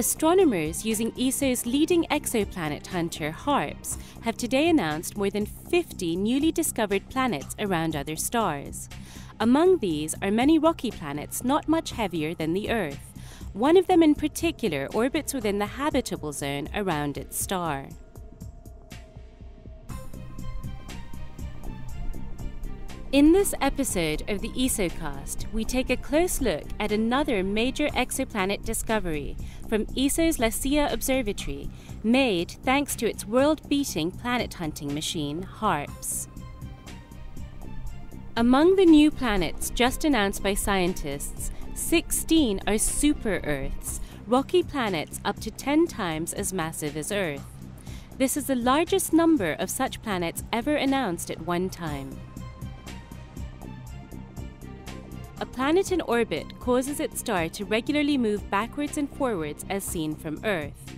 Astronomers using ESO's leading exoplanet hunter, HARPS, have today announced more than 50 newly discovered planets around other stars. Among these are many rocky planets not much heavier than the Earth. One of them in particular orbits within the habitable zone around its star. In this episode of the ESOcast, we take a close look at another major exoplanet discovery from ESO's La Silla Observatory, made thanks to its world beating planet hunting machine, HARPS. Among the new planets just announced by scientists, 16 are super Earths, rocky planets up to 10 times as massive as Earth. This is the largest number of such planets ever announced at one time. A planet in orbit causes its star to regularly move backwards and forwards as seen from Earth.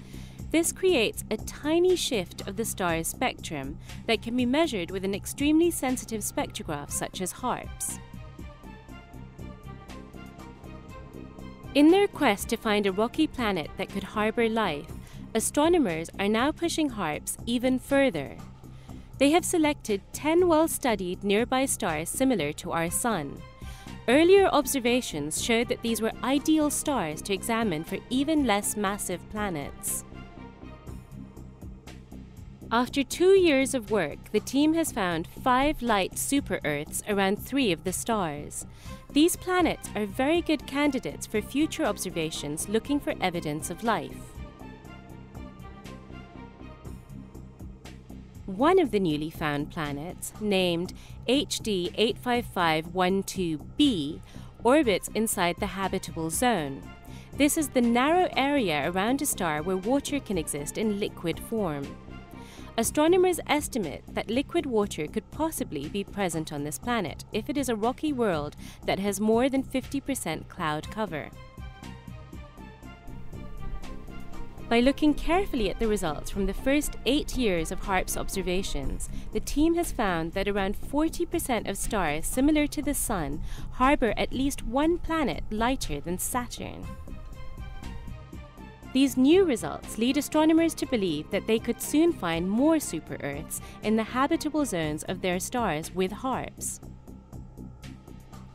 This creates a tiny shift of the star's spectrum that can be measured with an extremely sensitive spectrograph such as HARPS. In their quest to find a rocky planet that could harbour life, astronomers are now pushing HARPS even further. They have selected 10 well studied nearby stars similar to our Sun. Earlier observations showed that these were ideal stars to examine for even less massive planets. After two years of work, the team has found five light super Earths around three of the stars. These planets are very good candidates for future observations looking for evidence of life. One of the newly found planets, named HD 85512b, orbits inside the habitable zone. This is the narrow area around a star where water can exist in liquid form. Astronomers estimate that liquid water could possibly be present on this planet if it is a rocky world that has more than 50% cloud cover. By looking carefully at the results from the first eight years of HARPS observations, the team has found that around 40% of stars similar to the Sun harbour at least one planet lighter than Saturn. These new results lead astronomers to believe that they could soon find more super Earths in the habitable zones of their stars with HARPS.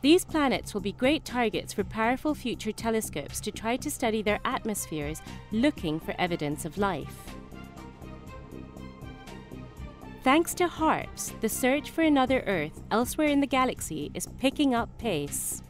These planets will be great targets for powerful future telescopes to try to study their atmospheres looking for evidence of life. Thanks to HARPS, the search for another Earth elsewhere in the galaxy is picking up pace.